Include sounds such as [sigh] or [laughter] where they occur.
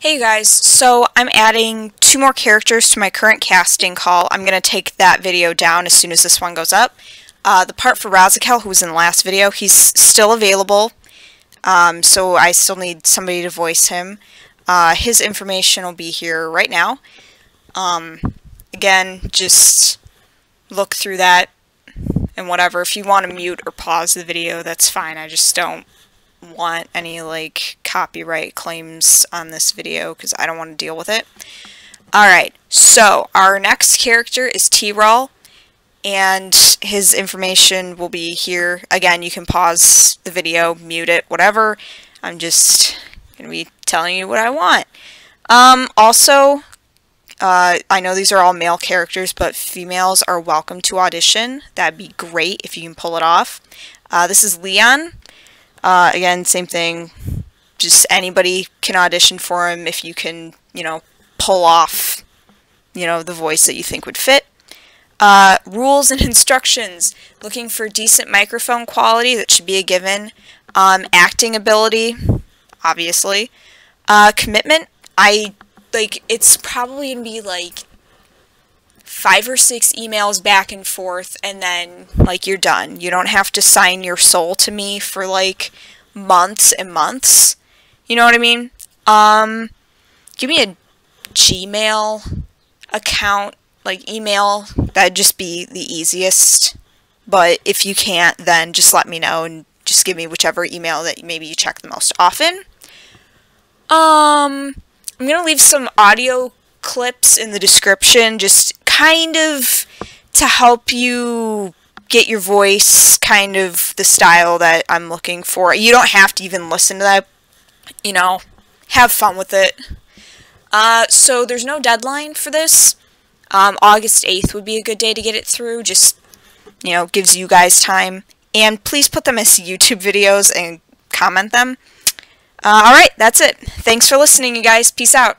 Hey guys, so I'm adding two more characters to my current casting call. I'm going to take that video down as soon as this one goes up. Uh, the part for Razakel, who was in the last video, he's still available, um, so I still need somebody to voice him. Uh, his information will be here right now. Um, again, just look through that and whatever. If you want to mute or pause the video, that's fine. I just don't want any like copyright claims on this video because I don't want to deal with it. Alright, so our next character is T-Roll and his information will be here. Again, you can pause the video, mute it, whatever. I'm just going to be telling you what I want. Um, also, uh, I know these are all male characters, but females are welcome to audition. That'd be great if you can pull it off. Uh, this is Leon. Uh, again, same thing. Just anybody can audition for him if you can, you know, pull off, you know, the voice that you think would fit. Uh, rules and [laughs] instructions. Looking for decent microphone quality, that should be a given. Um, acting ability, obviously. Uh, commitment, I, like, it's probably going to be, like, five or six emails back and forth and then like you're done. You don't have to sign your soul to me for like months and months. You know what I mean? Um give me a Gmail account, like email. That'd just be the easiest. But if you can't, then just let me know and just give me whichever email that maybe you check the most often. Um I'm going to leave some audio clips in the description just kind of to help you get your voice kind of the style that I'm looking for. You don't have to even listen to that, you know, have fun with it. Uh, so there's no deadline for this. Um, August 8th would be a good day to get it through, just, you know, gives you guys time. And please put them as YouTube videos and comment them. Uh, Alright, that's it. Thanks for listening, you guys. Peace out.